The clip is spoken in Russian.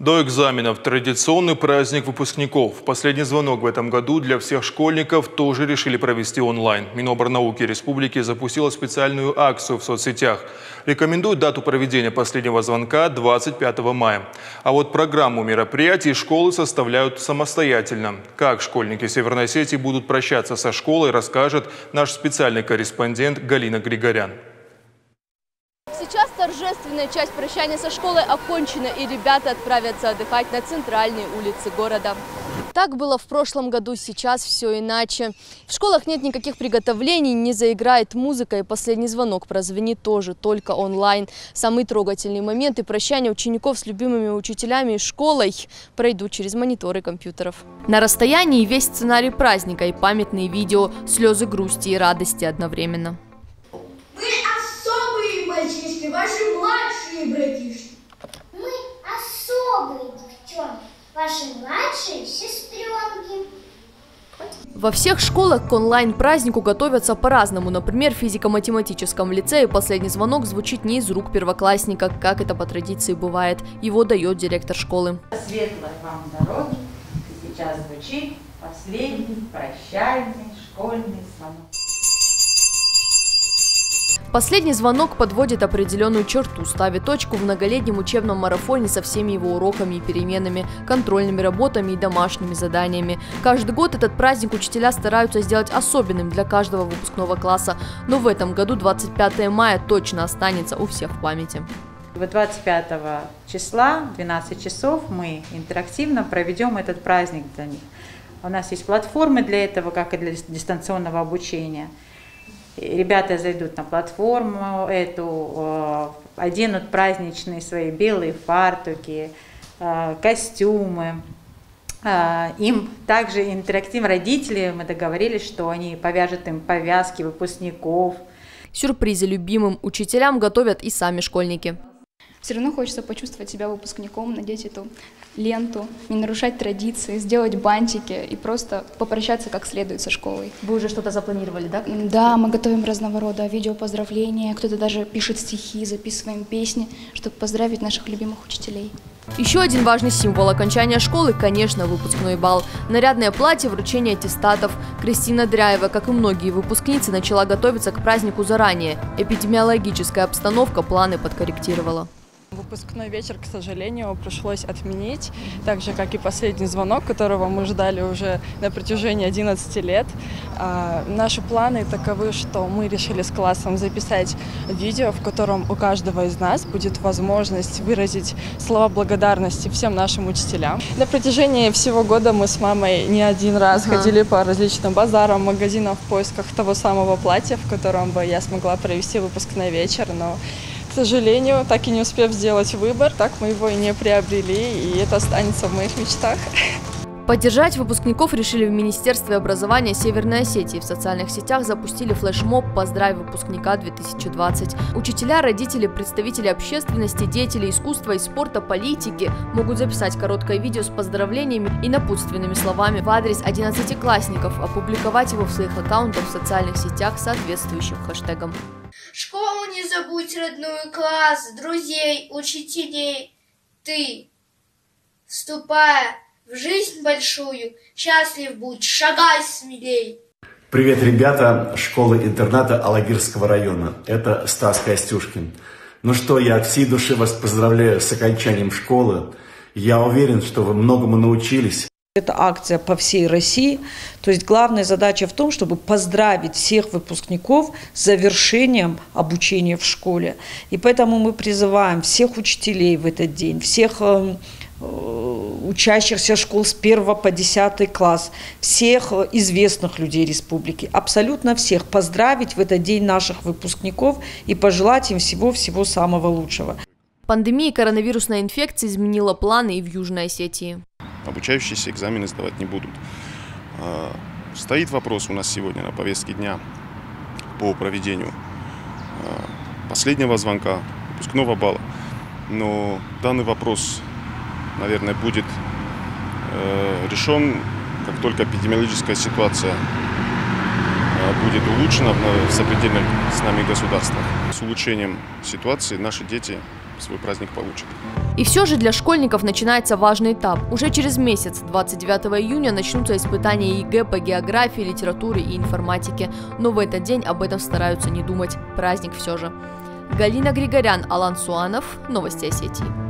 До экзаменов традиционный праздник выпускников. Последний звонок в этом году для всех школьников тоже решили провести онлайн. Миноборнауки республики запустила специальную акцию в соцсетях. Рекомендуют дату проведения последнего звонка 25 мая. А вот программу мероприятий школы составляют самостоятельно. Как школьники Северной Осетии будут прощаться со школой, расскажет наш специальный корреспондент Галина Григорян. Торжественная часть прощания со школой окончена, и ребята отправятся отдыхать на центральные улицы города. Так было в прошлом году, сейчас все иначе. В школах нет никаких приготовлений, не заиграет музыка, и последний звонок прозвенит тоже, только онлайн. Самые трогательные моменты прощания учеников с любимыми учителями и школой пройдут через мониторы компьютеров. На расстоянии весь сценарий праздника и памятные видео, слезы грусти и радости одновременно. Во всех школах к онлайн-празднику готовятся по-разному. Например, в физико-математическом лицее последний звонок звучит не из рук первоклассника, как это по традиции бывает. Его дает директор школы. Светлой вам дороги. Сейчас звучит последний прощальный школьный звонок. Последний звонок подводит определенную черту, ставит точку в многолетнем учебном марафоне со всеми его уроками и переменами, контрольными работами и домашними заданиями. Каждый год этот праздник учителя стараются сделать особенным для каждого выпускного класса, но в этом году 25 мая точно останется у всех в памяти. Вот 25 числа, 12 часов, мы интерактивно проведем этот праздник для них. У нас есть платформы для этого, как и для дистанционного обучения. Ребята зайдут на платформу эту, э, оденут праздничные свои белые фартуки, э, костюмы. Э, Им также интерактив родители, мы договорились, что они повяжут им повязки выпускников. Сюрпризы любимым учителям готовят и сами школьники. Все равно хочется почувствовать себя выпускником, надеть эту ленту, не нарушать традиции, сделать бантики и просто попрощаться как следует со школой. Вы уже что-то запланировали, да? Да, мы готовим разного рода видео поздравления, кто-то даже пишет стихи, записываем песни, чтобы поздравить наших любимых учителей. Еще один важный символ окончания школы, конечно, выпускной бал. Нарядное платье, вручение аттестатов. Кристина Дряева, как и многие выпускницы, начала готовиться к празднику заранее. Эпидемиологическая обстановка планы подкорректировала. Выпускной вечер, к сожалению, пришлось отменить, так же, как и последний звонок, которого мы ждали уже на протяжении 11 лет. А, Наши планы таковы, что мы решили с классом записать видео, в котором у каждого из нас будет возможность выразить слова благодарности всем нашим учителям. На протяжении всего года мы с мамой не один раз ходили по различным базарам, магазинам в поисках того самого платья, в котором бы я смогла провести выпускной вечер, но к сожалению, так и не успев сделать выбор, так мы его и не приобрели, и это останется в моих мечтах. Поддержать выпускников решили в Министерстве образования Северной Осетии. В социальных сетях запустили флешмоб «Поздравь выпускника 2020». Учителя, родители, представители общественности, деятели искусства и спорта, политики могут записать короткое видео с поздравлениями и напутственными словами в адрес 11-классников, опубликовать его в своих аккаунтах в социальных сетях с соответствующим хэштегом. Школу не забудь, родной класс, друзей, учителей. Ты, вступая в жизнь большую, счастлив будь, шагай смелей. Привет, ребята, школы-интерната Алагирского района. Это Стас Костюшкин. Ну что, я от всей души вас поздравляю с окончанием школы. Я уверен, что вы многому научились. Это акция по всей России. То есть главная задача в том, чтобы поздравить всех выпускников с завершением обучения в школе. И поэтому мы призываем всех учителей в этот день, всех э, э, учащихся школ с 1 по 10 класс, всех э, известных людей республики, абсолютно всех поздравить в этот день наших выпускников и пожелать им всего-всего самого лучшего. Пандемия коронавирусной инфекции изменила планы и в Южной Осетии. обучающиеся экзамены сдавать не будут. А, Стоит вопрос у нас сегодня на повестке дня по проведению а, последнего звонка, выпускного балла. Но данный вопрос, наверное, будет э, решен, как только эпидемиологическая ситуация э, будет улучшена в сопредельных с нами государствах. С улучшением ситуации наши дети свой праздник получат. И все же для школьников начинается важный этап. Уже через месяц, 29 июня, начнутся испытания ЕГЭ по географии, литературе и информатике. Но в этот день об этом стараются не думать. Праздник все же. Галина Григорян, Алан Суанов. Новости Осетии.